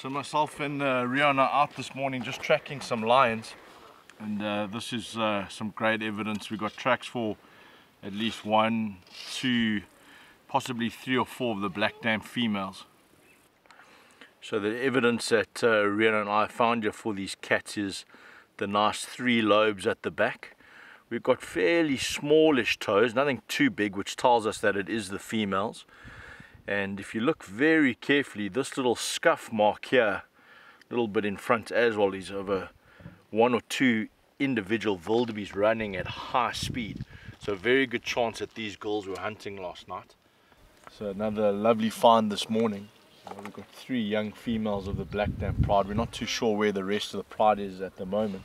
So myself and uh, are out this morning just tracking some lions and uh, this is uh, some great evidence. We've got tracks for at least one, two, possibly three or four of the black dam females. So the evidence that uh, Rion and I found here for these cats is the nice three lobes at the back. We've got fairly smallish toes, nothing too big, which tells us that it is the females. And if you look very carefully, this little scuff mark here, a little bit in front as well, is of a one or two individual wildebeest running at high speed. So a very good chance that these girls were hunting last night. So another lovely find this morning. we've got three young females of the Black Dam Pride. We're not too sure where the rest of the Pride is at the moment.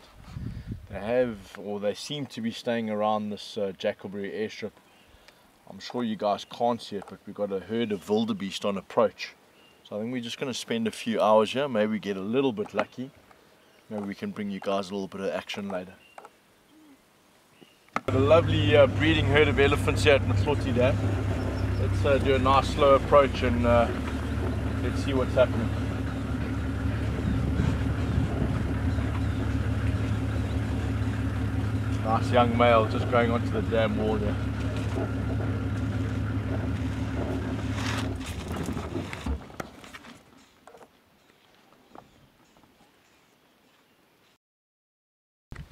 They have, or they seem to be staying around this uh, Jackalberry airstrip I'm sure you guys can't see it, but we've got a herd of wildebeest on approach. So I think we're just going to spend a few hours here, maybe we get a little bit lucky. Maybe we can bring you guys a little bit of action later. Got a lovely uh, breeding herd of elephants here at Mhloti Dam. Let's uh, do a nice slow approach and uh, let's see what's happening. Nice young male just going onto the dam wall there.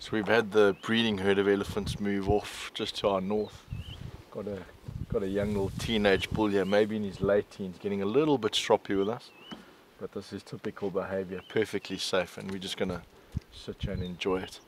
So we've had the breeding herd of elephants move off just to our north. Got a got a young little teenage bull here, maybe in his late teens, getting a little bit stroppy with us. But this is typical behavior, perfectly safe, and we're just gonna sit here and enjoy it.